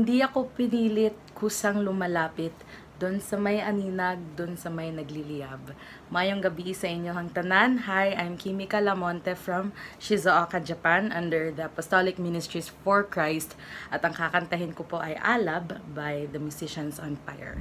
Hindi ako pinilit kusang lumalapit doon sa may aninag, doon sa may nagliliyab. Mayong gabi sa inyong tanan. Hi, I'm Kimika Lamonte from Shizuoka, Japan under the Apostolic Ministries for Christ. At ang kakantahin ko po ay Alab by the Musicians on Fire.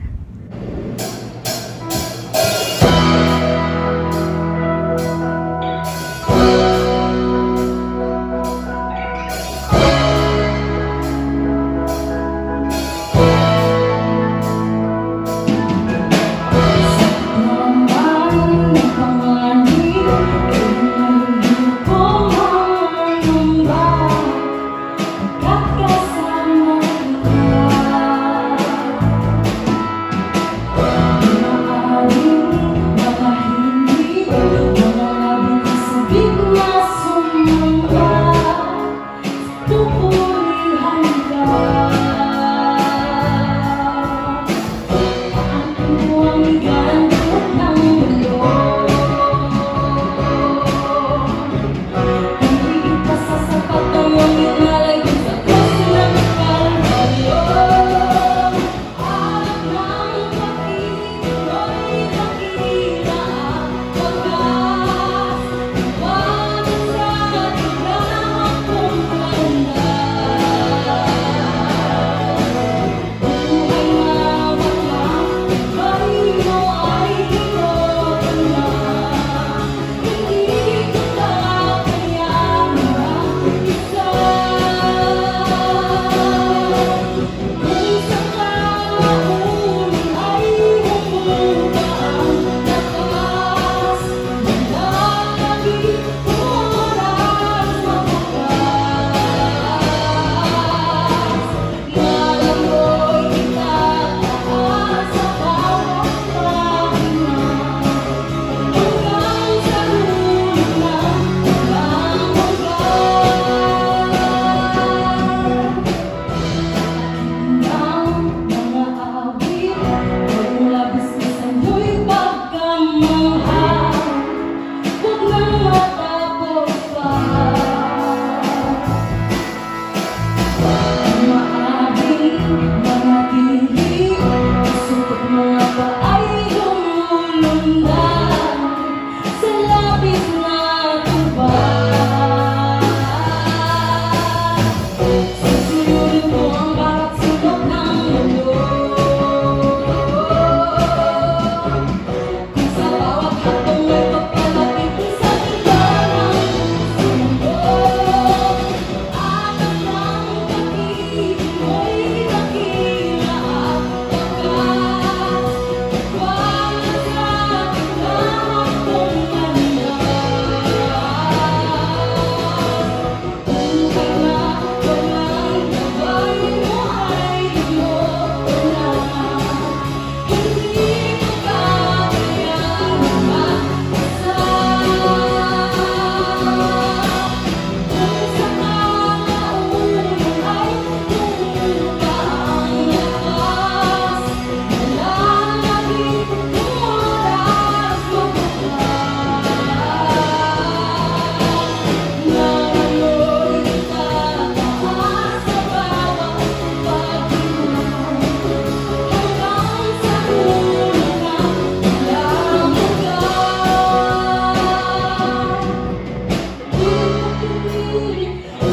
Senhor.